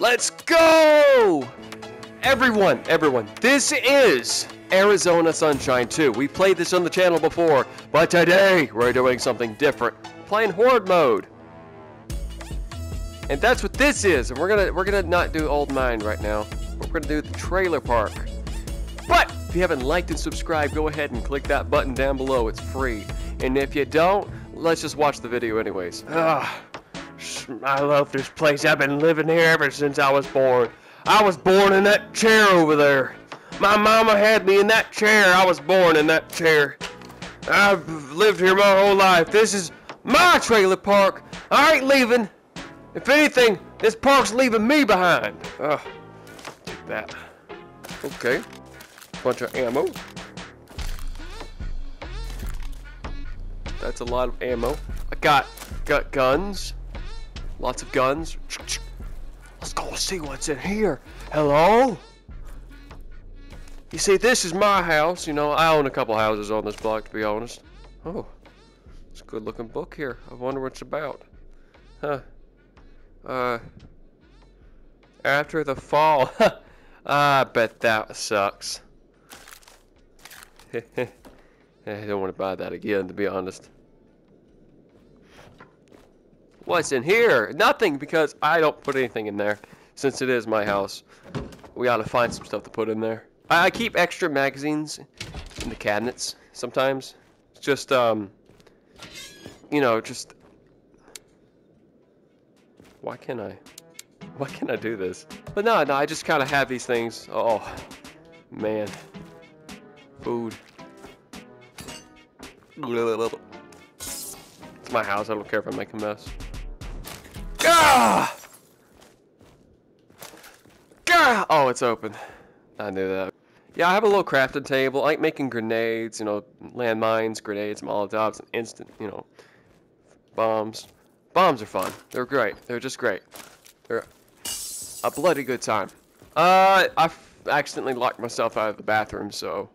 Let's go! Everyone, everyone, this is Arizona Sunshine 2. We've played this on the channel before, but today we're doing something different. Playing Horde mode. And that's what this is. And we're gonna we're gonna not do Old Mine right now. We're gonna do the trailer park. But if you haven't liked and subscribed, go ahead and click that button down below. It's free. And if you don't, let's just watch the video anyways. Ah, I love this place. I've been living here ever since I was born. I was born in that chair over there. My mama had me in that chair. I was born in that chair. I've lived here my whole life. This is my trailer park. I ain't leaving. If anything, this park's leaving me behind. Ugh. Take that. Okay. Bunch of ammo. That's a lot of ammo. I got got guns. Lots of guns. Let's go see what's in here. Hello? You see, this is my house. You know, I own a couple houses on this block, to be honest. Oh, it's a good looking book here. I wonder what it's about. Huh. Uh, after the fall. I bet that sucks. I don't want to buy that again, to be honest. What's in here? Nothing, because I don't put anything in there. Since it is my house, we gotta find some stuff to put in there. I, I keep extra magazines in the cabinets sometimes. It's just, um, you know, just... Why can't I? Why can't I do this? But no, no, I just kind of have these things. Oh, man. Food. It's my house. I don't care if I make a mess. Gah! Oh, it's open. I knew that. Yeah, I have a little crafting table. I like making grenades, you know, landmines, grenades, molotovs, and instant, you know, bombs. Bombs are fun. They're great. They're just great. They're a bloody good time. Uh, I accidentally locked myself out of the bathroom, so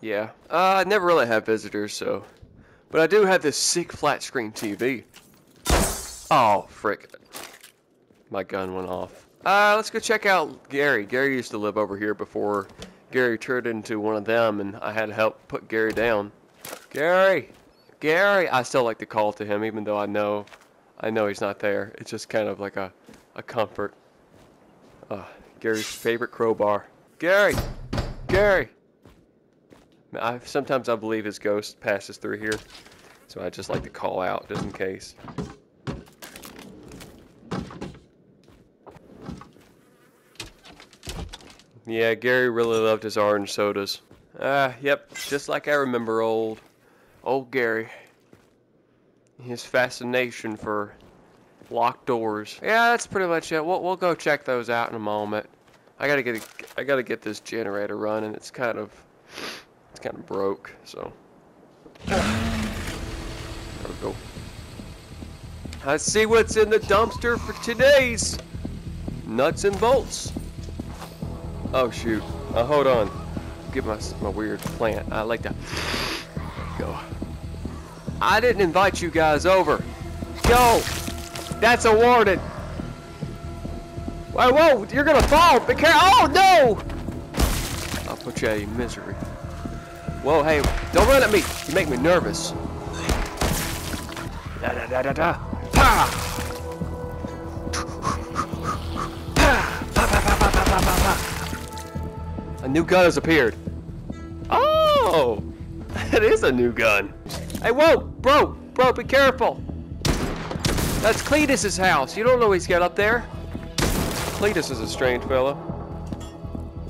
yeah. Uh, I never really have visitors, so. But I do have this sick flat screen TV. Oh, frick. My gun went off. Uh, let's go check out Gary. Gary used to live over here before Gary turned into one of them, and I had to help put Gary down. Gary! Gary! I still like to call to him, even though I know, I know he's not there. It's just kind of like a, a comfort. Uh, Gary's favorite crowbar. Gary! Gary! I, sometimes I believe his ghost passes through here, so I just like to call out just in case. Yeah, Gary really loved his orange sodas. Ah, uh, yep, just like I remember old, old Gary. His fascination for locked doors. Yeah, that's pretty much it. We'll, we'll go check those out in a moment. I gotta get I gotta get this generator running. It's kind of it's kind of broke, so there we go. Let's see what's in the dumpster for today's nuts and bolts. Oh shoot. Uh, hold on. Get my, my weird plant. I like that. Go. I didn't invite you guys over. Go! That's a. Whoa, whoa, you're gonna fall. Be careful. Oh no! I'll put you out of misery. Whoa, hey, don't run at me. You make me nervous. Da da da da da. Pa! A new gun has appeared. Oh! That is a new gun. Hey, whoa! Bro! Bro, be careful! That's Cletus's house. You don't know he's got up there. Cletus is a strange fellow.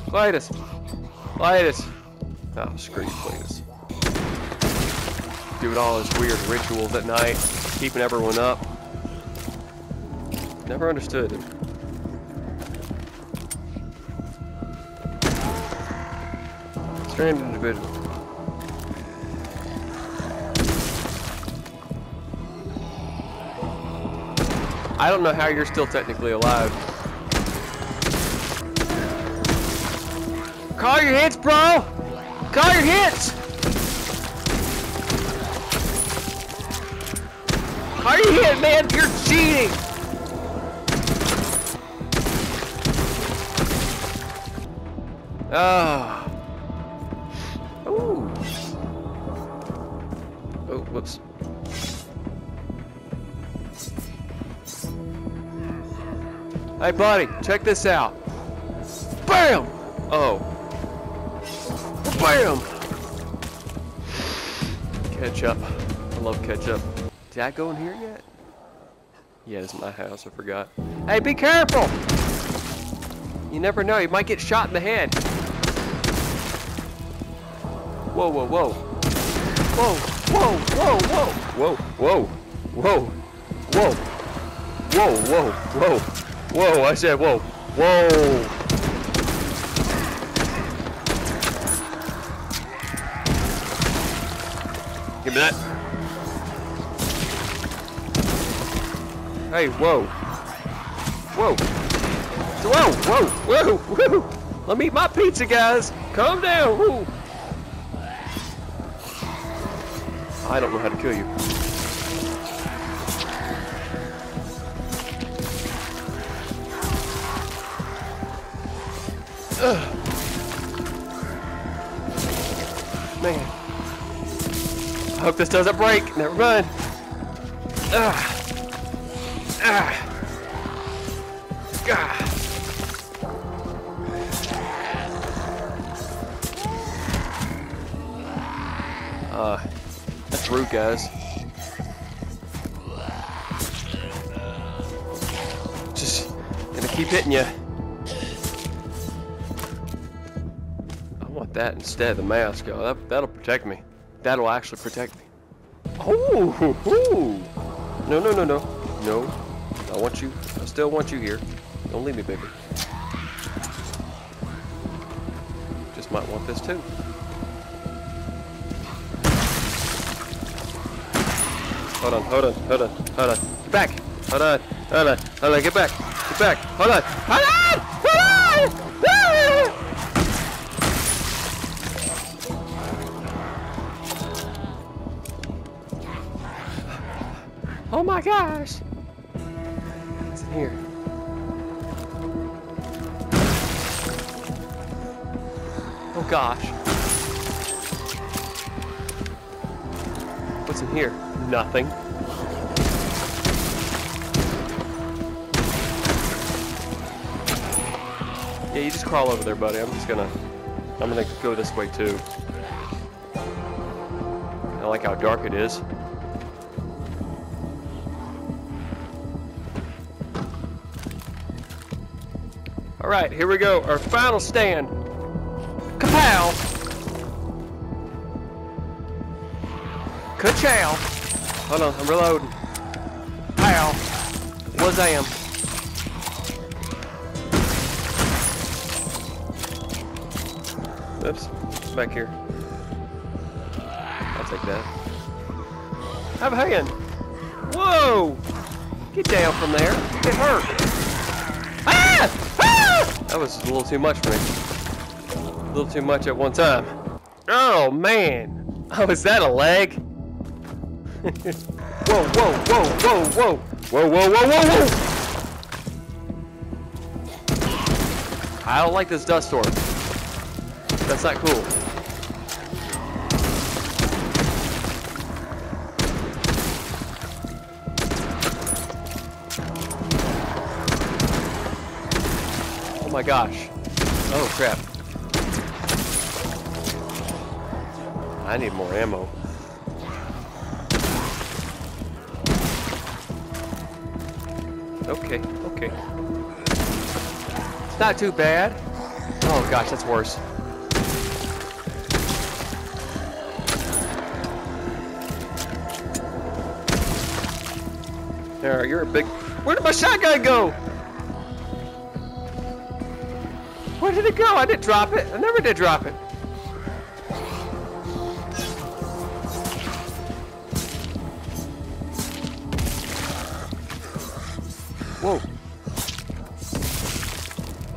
Cletus! Cletus! Oh, screw you, Cletus. Doing all his weird rituals at night, keeping everyone up. Never understood him. Strange individual. I don't know how you're still technically alive. Call your hits, bro! Call your hits! Call your hit, man! You're cheating! Oh. Whoops. Hey, buddy, check this out. Bam! Oh. Bam! Ketchup. I love ketchup. Did I go in here yet? Yeah, it's my house. I forgot. Hey, be careful! You never know. You might get shot in the head. Whoa, whoa, whoa. Whoa, whoa, whoa, whoa. Whoa, whoa, whoa. Whoa. Whoa, whoa, whoa. Whoa, I said whoa. Whoa. Give me that. Hey, whoa. Whoa. Whoa, whoa, whoa, whoa. Let me eat my pizza, guys. Calm down. Woo. I don't know how to kill you. Ugh. Man. I hope this doesn't break. Never mind. Ah. Ah. Guys. Just gonna keep hitting you. I want that instead of the mask. Oh, that, that'll protect me. That'll actually protect me. Oh, hoo, hoo. no, no, no, no, no. I want you. I still want you here. Don't leave me, baby. Just might want this too. Hold on, hold on, hold on, hold on. Get back! Hold on, hold on, hold on, get back! Get back! Hold on! Hold on! Hold on! Ah! Oh my gosh! What's in here? Oh gosh. What's in here? Nothing. Yeah, you just crawl over there, buddy. I'm just gonna... I'm gonna go this way, too. I like how dark it is. Alright, here we go. Our final stand. Kapow! Ka-chow! Hold on, I'm reloading. Pow! Wazam! Oops, back here. I'll take that. Have a hand! Whoa! Get down from there. Get hurt. Ah! Ah! That was a little too much for me. A little too much at one time. Oh man! Oh, is that a leg? Whoa, whoa, whoa, whoa, whoa! Whoa, whoa, whoa, whoa, whoa! I don't like this dust storm. That's not cool. Oh my gosh. Oh crap. I need more ammo. Okay, okay. It's not too bad. Oh gosh, that's worse. There, you're a big. Where did my shotgun go? Where did it go? I didn't drop it. I never did drop it.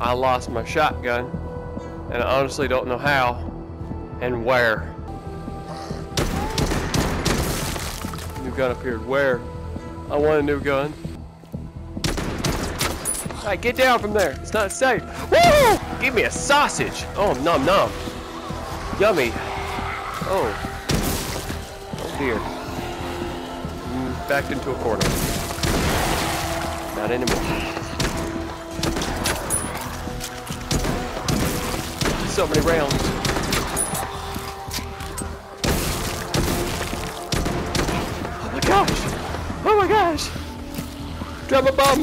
I lost my shotgun, and I honestly don't know how and where. New gun appeared. Where? I want a new gun. Alright, get down from there. It's not safe. Woo! Give me a sausage. Oh, nom nom. Yummy. Oh. Oh dear. Mm, backed into a corner. Not anymore. So many rounds. Oh my gosh! Oh my gosh! Drop a bomb!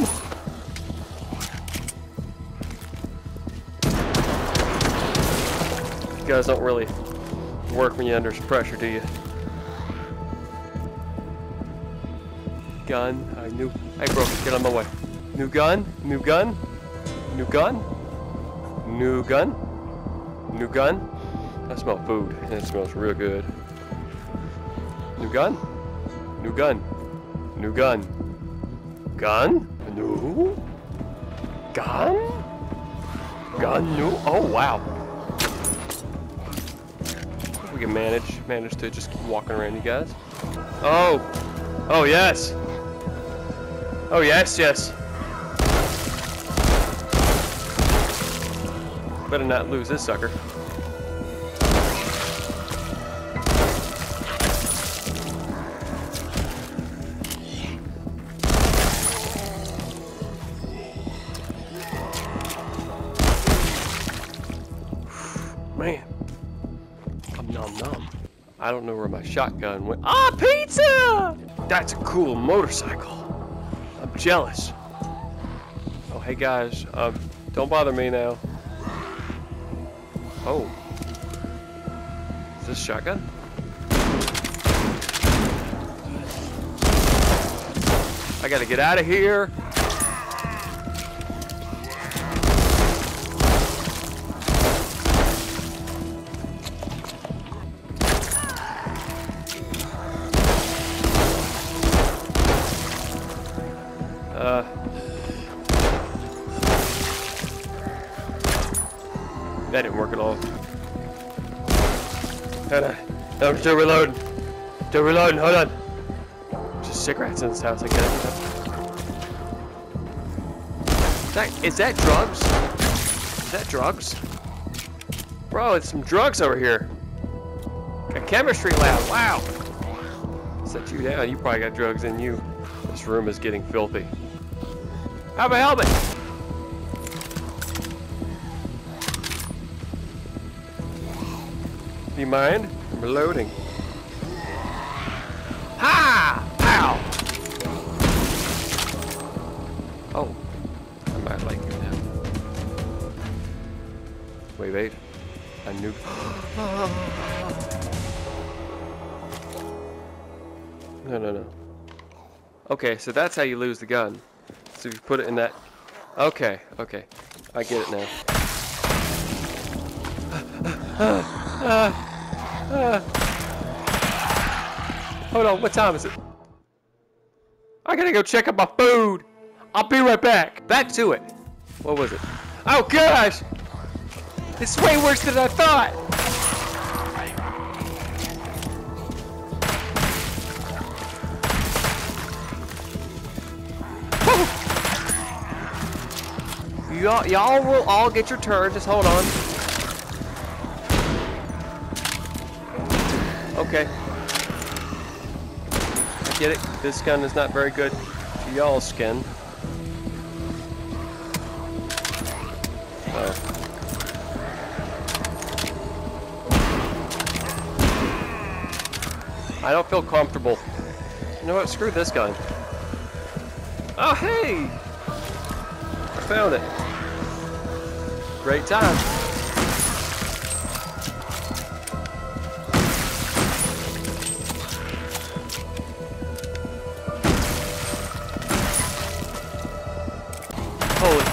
You guys don't really work when you're under pressure, do you? Gun. I knew. Hey, bro, get on my way. New gun. New gun. New gun. New gun. New gun. I smell food, and it smells real good. New gun. New gun. New gun. Gun. New. Gun. Gun. New. Oh wow. We can manage manage to just keep walking around, you guys. Oh. Oh yes. Oh yes, yes. Better not lose this sucker. Man. I'm numb numb. I don't know where my shotgun went. Ah, pizza! That's a cool motorcycle. I'm jealous. Oh, hey guys, um, don't bother me now. Oh. Is this shotgun? I gotta get out of here. That didn't work at all. Hold on. Oh, no, I'm still reloading. Still reloading, hold on. Just cigarettes in this house, I guess. Is that, is that drugs? Is that drugs? Bro, it's some drugs over here. A chemistry lab, wow. Set you down, you probably got drugs in you. This room is getting filthy. Have a helmet! You mind? I'm reloading. Ha! Ow! Oh. I might like you now. Wait, wait. A new. no, no, no. Okay, so that's how you lose the gun. So you put it in that. Okay, okay. I get it now. Uh, uh. Hold on, what time is it? I gotta go check up my food. I'll be right back. Back to it. What was it? Oh gosh! It's way worse than I thought! Y'all will all get your turn. Just hold on. Okay. I get it. This gun is not very good to y'all's skin. Oh. I don't feel comfortable. You know what? Screw this gun. Oh, hey! I found it. Great time.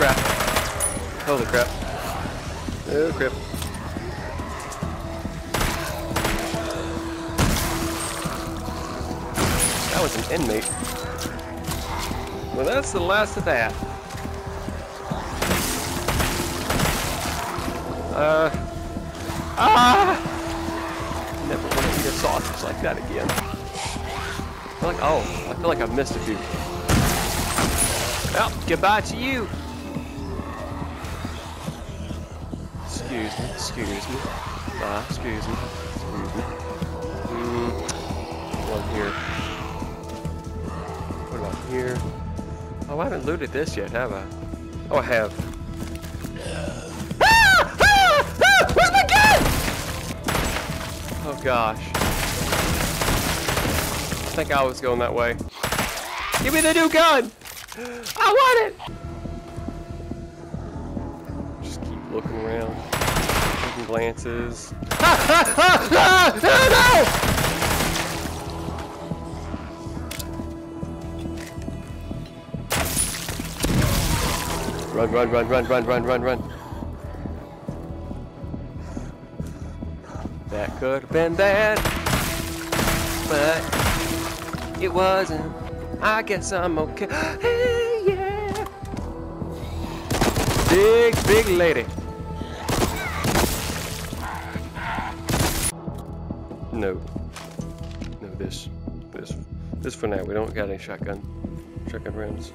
Crap. Holy crap. Oh crap. That was an inmate. Well, that's the last of that. Uh. Ah! Never want to eat a sausage like that again. I feel like, oh, I feel like I've missed a few. Well, goodbye to you. Excuse me, excuse me. Ah, excuse me. Excuse me. Mm, one here. What about here? Oh, I haven't looted this yet, have I? Oh, I have. Ah! Ah! Ah! Where's my gun? Oh gosh. I think I was going that way. Give me the new gun! I want it! Glances. Ah! Ah! Ah! Ah! Ah! No! Run, run, run, run, run, run, run, run. That could have been bad, but it wasn't. I guess I'm okay. Hey, yeah. Big, big lady. No. No, this. This. This for now. We don't got any shotgun. Shotgun rounds.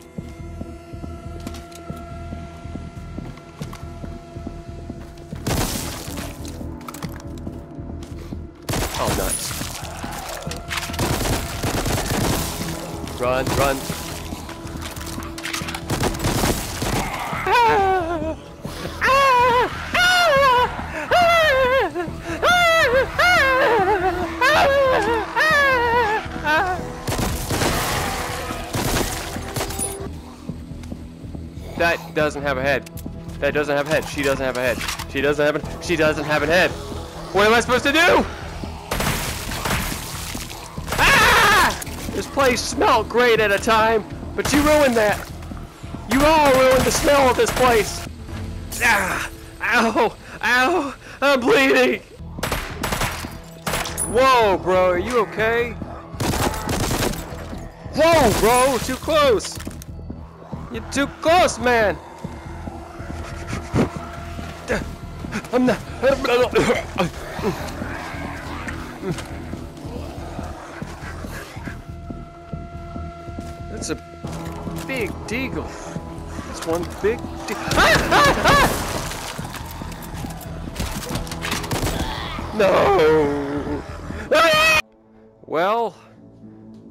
Oh. Run, run. That doesn't have a head. That doesn't have a head. She doesn't have a head. She doesn't have a she doesn't have a head. What am I supposed to do? Ah! This place smelled great at a time, but you ruined that. You all ruined the smell of this place. Ah! Ow! Ow! I'm bleeding! Whoa, bro, are you okay? Whoa, bro, too close! You're too close, man! I'm not. That's a big deagle. That's one big de ah, ah, ah! No! Well,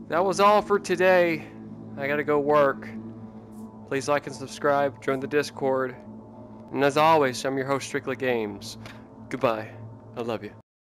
that was all for today. I gotta go work. Please like and subscribe, join the Discord. And as always, I'm your host, Strictly Games. Goodbye. I love you.